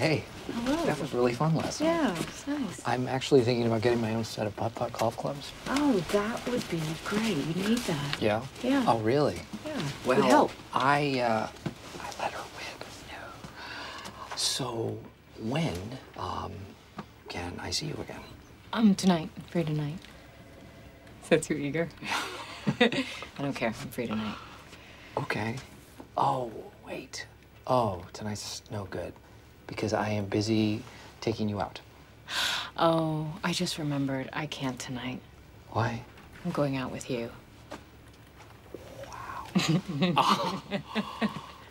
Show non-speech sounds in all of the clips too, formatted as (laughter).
hey. Hello. That was really fun last night. Yeah, it's nice. I'm actually thinking about getting my own set of putt putt golf clubs. Oh, that would be great. You need that. Yeah? Yeah. Oh, really? Yeah. Well, would help. I, uh, I let her win. No. So, when, um, can I see you again? Um, tonight. Free tonight. Is that too eager? (laughs) (laughs) I don't care. I'm free tonight. Okay. Oh, wait. Oh, tonight's no good because I am busy taking you out. Oh, I just remembered. I can't tonight. Why? I'm going out with you. Wow. (laughs)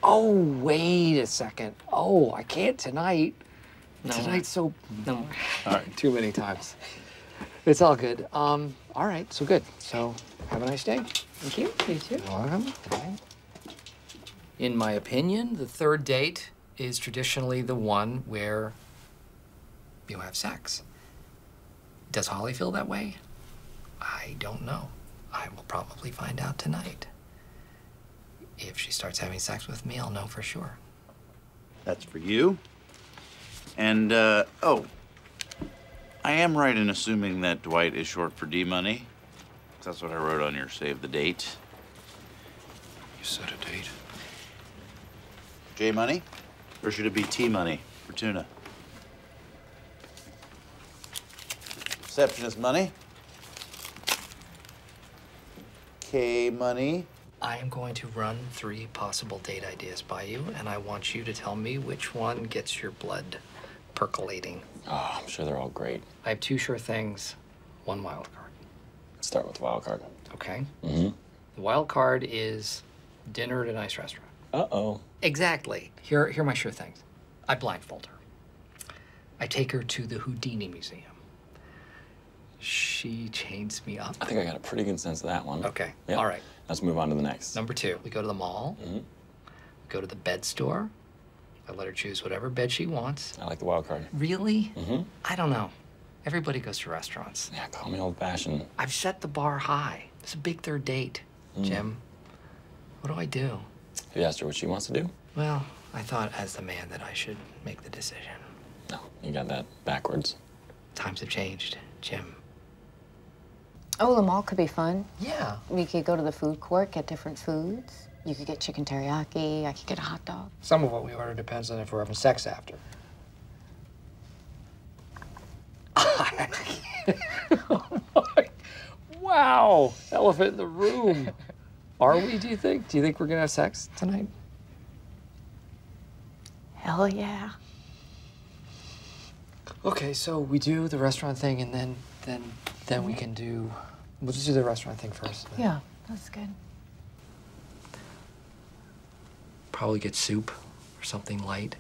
oh, wait a second. Oh, I can't tonight. No more. Tonight's so. No more. All right, too many times. It's all good. Um, all right, so good. So, have a nice day. Thank you. You too. Welcome. In my opinion, the third date is traditionally the one where you have sex. Does Holly feel that way? I don't know. I will probably find out tonight. If she starts having sex with me, I'll know for sure. That's for you. And, uh, oh, I am right in assuming that Dwight is short for D money. That's what I wrote on your save the date. You set a date. J money? Or should it be T money for tuna? Receptionist money? K money? I am going to run three possible date ideas by you, and I want you to tell me which one gets your blood percolating. Oh, I'm sure they're all great. I have two sure things, one wild card. Let's start with the wild card. Okay? Mm-hmm. The wild card is dinner at a nice restaurant. Uh-oh. Exactly. Here, here are my sure things. I blindfold her. I take her to the Houdini Museum. She chains me up. I think I got a pretty good sense of that one. Okay. Yeah. All right. Let's move on to the next. Number two, we go to the mall. Mm -hmm. We go to the bed store. I let her choose whatever bed she wants. I like the wild card. Really? Mm-hmm. I don't know. Everybody goes to restaurants. Yeah, call me old-fashioned. I've set the bar high. It's a big third date, Jim. What do I do? Have you asked her what she wants to do? Well, I thought as the man that I should make the decision. No, you got that backwards. Times have changed, Jim. Oh, the mall could be fun. Yeah. We could go to the food court, get different foods. You could get chicken teriyaki. I could get a hot dog. Some of what we order depends on if we're having sex after. (laughs) oh my. Wow. Elephant in the room. (laughs) Are we, do you think? Do you think we're going to have sex tonight? Hell yeah. Okay, so we do the restaurant thing and then then then we can do we'll just do the restaurant thing first. Yeah, that's good. Probably get soup or something light.